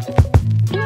Tschö.